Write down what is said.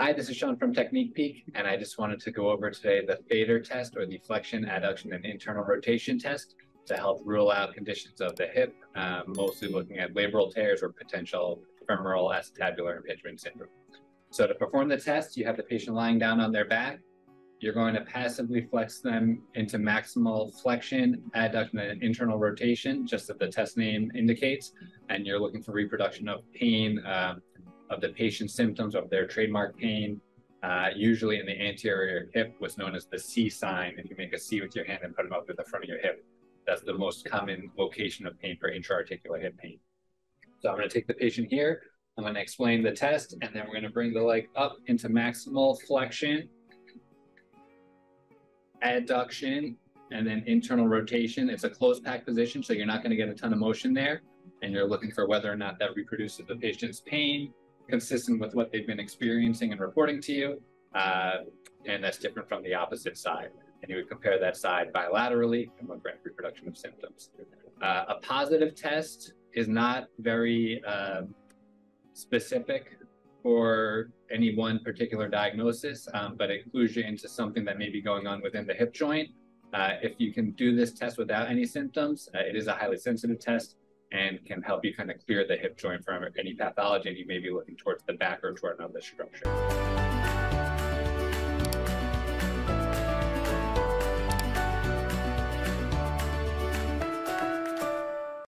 Hi, this is Sean from Technique Peek, and I just wanted to go over today the FADIR test or the flexion, adduction, and internal rotation test to help rule out conditions of the hip, uh, mostly looking at labral tears or potential femoral acetabular impingement syndrome. So to perform the test, you have the patient lying down on their back. You're going to passively flex them into maximal flexion, adduction, and internal rotation, just as the test name indicates. And you're looking for reproduction of pain, um, of the patient's symptoms of their trademark pain, uh, usually in the anterior hip, was known as the C sign. If you make a C with your hand and put them up to the front of your hip, that's the most common location of pain for intra-articular hip pain. So I'm going to take the patient here. I'm going to explain the test, and then we're going to bring the leg up into maximal flexion, adduction, and then internal rotation. It's a closed pack position, so you're not going to get a ton of motion there. And you're looking for whether or not that reproduces the patient's pain consistent with what they've been experiencing and reporting to you. Uh, and that's different from the opposite side. And you would compare that side bilaterally and look at reproduction of symptoms. Uh, a positive test is not very uh, specific for any one particular diagnosis, um, but it clues you into something that may be going on within the hip joint. Uh, if you can do this test without any symptoms, uh, it is a highly sensitive test and can help you kind of clear the hip joint from any pathology and you may be looking towards the back or toward another structure.